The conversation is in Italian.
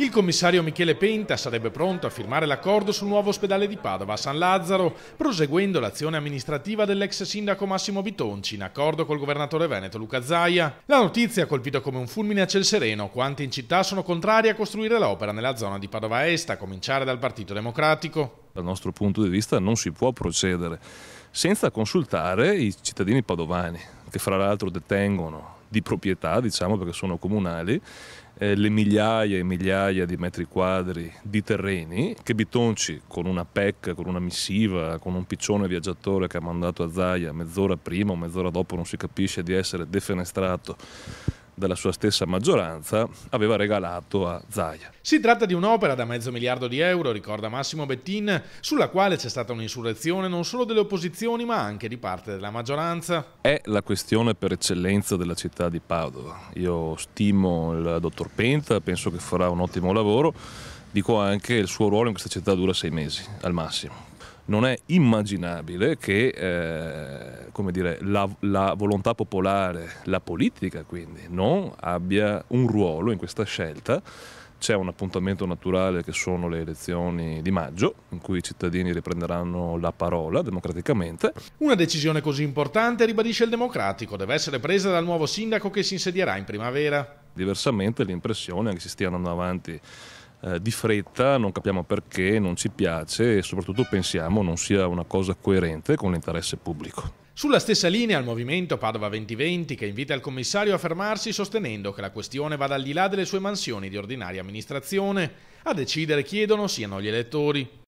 Il commissario Michele Penta sarebbe pronto a firmare l'accordo sul nuovo ospedale di Padova a San Lazzaro, proseguendo l'azione amministrativa dell'ex sindaco Massimo Bitonci, in accordo col governatore veneto Luca Zaia. La notizia ha colpito come un fulmine a ciel sereno quanti in città sono contrari a costruire l'opera nella zona di Padova Est, a cominciare dal Partito Democratico. Dal nostro punto di vista non si può procedere senza consultare i cittadini padovani, che fra l'altro detengono di proprietà, diciamo perché sono comunali, eh, le migliaia e migliaia di metri quadri di terreni che Bitonci con una PEC, con una missiva, con un piccione viaggiatore che ha mandato a Zaia mezz'ora prima o mezz'ora dopo non si capisce di essere defenestrato dalla sua stessa maggioranza, aveva regalato a Zaia. Si tratta di un'opera da mezzo miliardo di euro, ricorda Massimo Bettin, sulla quale c'è stata un'insurrezione non solo delle opposizioni ma anche di parte della maggioranza. È la questione per eccellenza della città di Padova. Io stimo il dottor Penta, penso che farà un ottimo lavoro, dico anche che il suo ruolo in questa città dura sei mesi al massimo non è immaginabile che eh, dire, la, la, volontà popolare, la politica quindi, non abbia un ruolo in questa scelta. C'è un appuntamento naturale che sono le elezioni di maggio, in cui i cittadini riprenderanno la parola democraticamente. Una decisione così importante, ribadisce il democratico, deve essere presa dal nuovo sindaco che si insedierà in primavera. Diversamente l'impressione è che si stiano andando avanti eh, di fretta, non capiamo perché, non ci piace e soprattutto pensiamo non sia una cosa coerente con l'interesse pubblico. Sulla stessa linea il movimento Padova 2020 che invita il commissario a fermarsi sostenendo che la questione vada al di là delle sue mansioni di ordinaria amministrazione. A decidere chiedono siano gli elettori.